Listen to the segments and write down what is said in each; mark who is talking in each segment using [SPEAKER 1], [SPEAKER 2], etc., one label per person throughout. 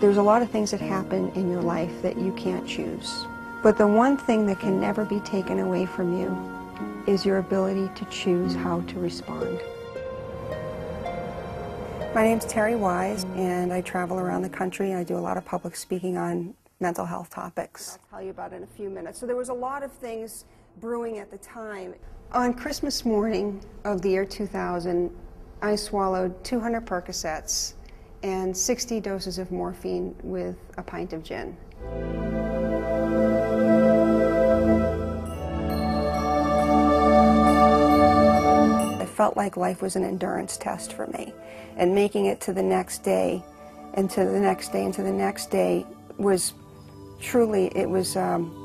[SPEAKER 1] There's a lot of things that happen in your life that you can't choose. But the one thing that can never be taken away from you is your ability to choose how to respond. My name's Terry Wise, and I travel around the country. I do a lot of public speaking on mental health topics. I'll tell you about it in a few minutes. So there was a lot of things brewing at the time. On Christmas morning of the year 2000, I swallowed 200 Percocets and 60 doses of morphine with a pint of gin. I felt like life was an endurance test for me, and making it to the next day, and to the next day, and to the next day was truly, it was, um,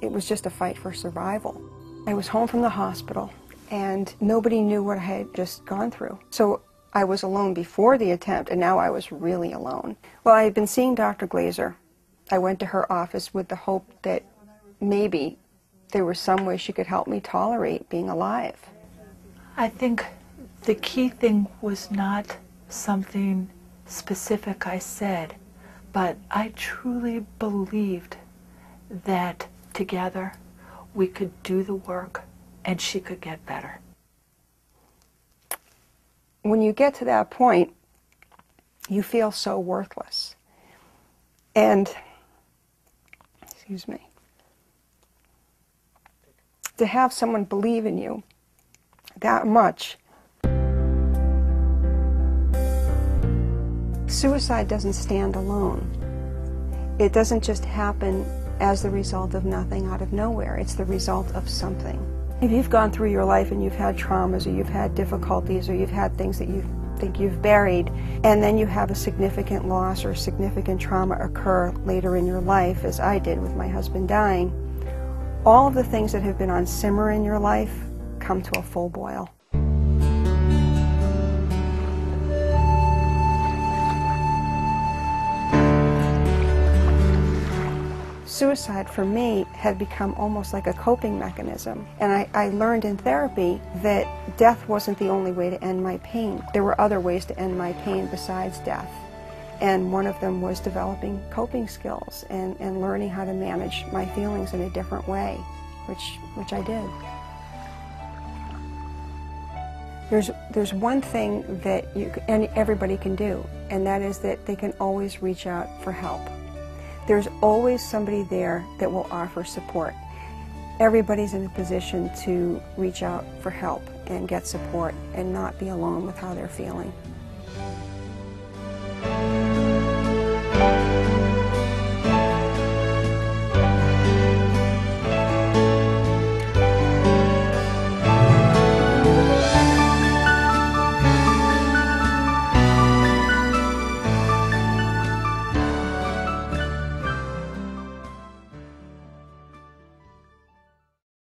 [SPEAKER 1] it was just a fight for survival. I was home from the hospital, and nobody knew what I had just gone through. So I was alone before the attempt, and now I was really alone. Well, I had been seeing Dr. Glazer. I went to her office with the hope that maybe there was some way she could help me tolerate being alive.
[SPEAKER 2] I think the key thing was not something specific I said, but I truly believed that together we could do the work and she could get better
[SPEAKER 1] when you get to that point, you feel so worthless. And, excuse me, to have someone believe in you that much. Suicide doesn't stand alone. It doesn't just happen as the result of nothing out of nowhere. It's the result of something. If you've gone through your life and you've had traumas or you've had difficulties or you've had things that you think you've buried, and then you have a significant loss or significant trauma occur later in your life, as I did with my husband dying, all of the things that have been on simmer in your life come to a full boil. Suicide for me had become almost like a coping mechanism. And I, I, learned in therapy that death wasn't the only way to end my pain. There were other ways to end my pain besides death. And one of them was developing coping skills and, and learning how to manage my feelings in a different way, which, which I did. There's, there's one thing that you, and everybody can do, and that is that they can always reach out for help. There's always somebody there that will offer support. Everybody's in a position to reach out for help and get support and not be alone with how they're feeling.